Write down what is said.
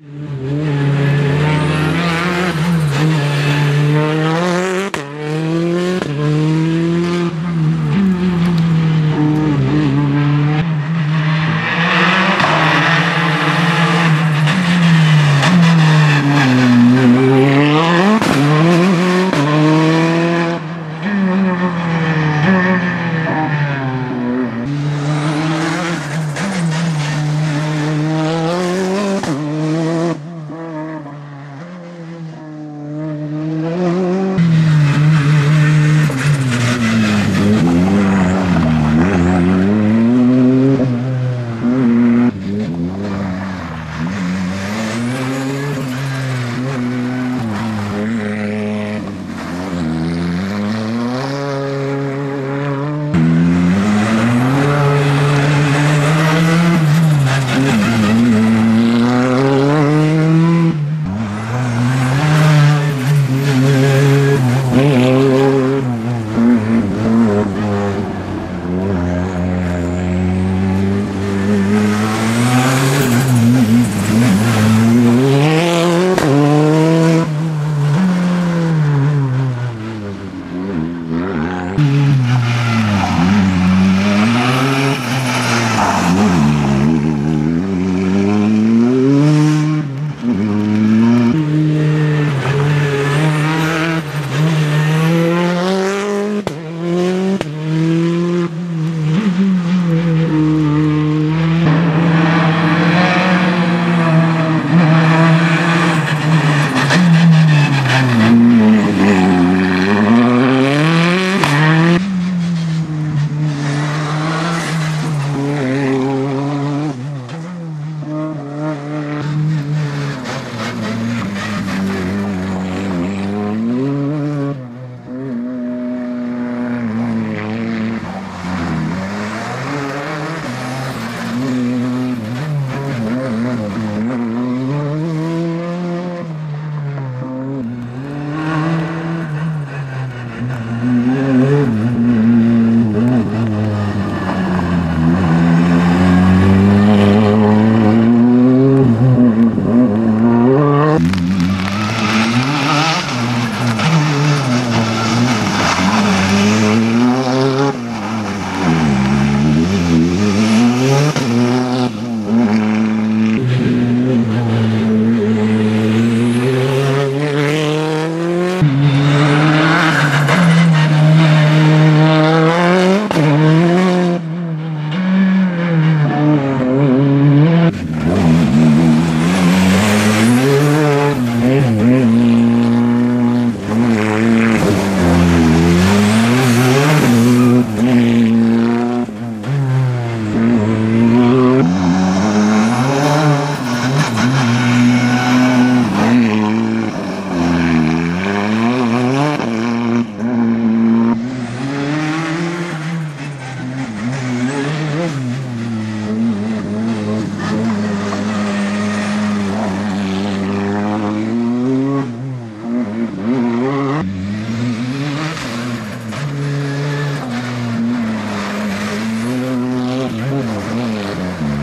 Mm-hmm. Mm-hmm.